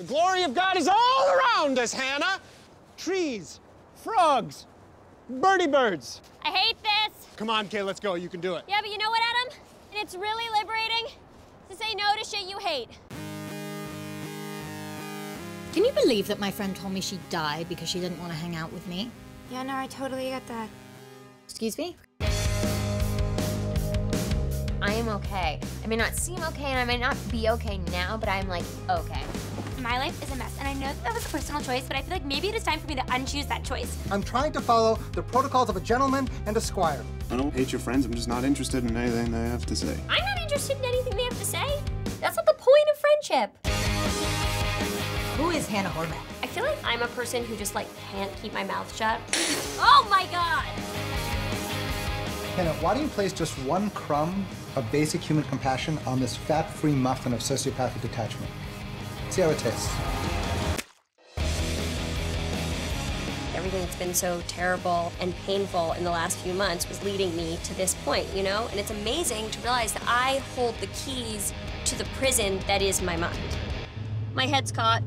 The glory of God is all around us, Hannah. Trees, frogs, birdie birds. I hate this. Come on, Kay, let's go. You can do it. Yeah, but you know what, Adam? And it's really liberating to say no to shit you hate. Can you believe that my friend told me she'd die because she didn't want to hang out with me? Yeah, no, I totally get that. Excuse me? I am okay. I may not seem okay and I may not be okay now, but I'm like, okay. My life is a mess, and I know that, that was a personal choice, but I feel like maybe it is time for me to unchoose that choice. I'm trying to follow the protocols of a gentleman and a squire. I don't hate your friends, I'm just not interested in anything they have to say. I'm not interested in anything they have to say. That's not the point of friendship. Who is Hannah Horvath? I feel like I'm a person who just like can't keep my mouth shut. oh my god! Hannah, why don't you place just one crumb of basic human compassion on this fat-free muffin of sociopathic detachment? See how it tastes. Everything that's been so terrible and painful in the last few months was leading me to this point, you know? And it's amazing to realize that I hold the keys to the prison that is my mind. My head's caught.